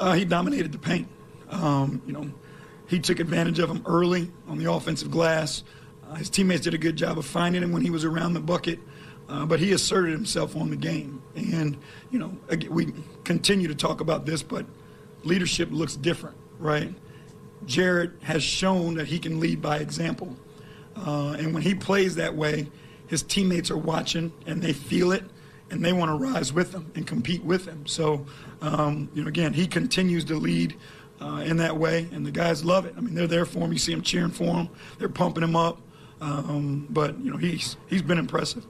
Uh, he dominated the paint. Um, you know, he took advantage of him early on the offensive glass. Uh, his teammates did a good job of finding him when he was around the bucket, uh, but he asserted himself on the game. And, you know, we continue to talk about this, but leadership looks different, right? Jarrett has shown that he can lead by example. Uh, and when he plays that way, his teammates are watching and they feel it and they want to rise with him and compete with him. So, um, you know, again, he continues to lead uh, in that way, and the guys love it. I mean, they're there for him. You see them cheering for him. They're pumping him up. Um, but you know, he's he's been impressive.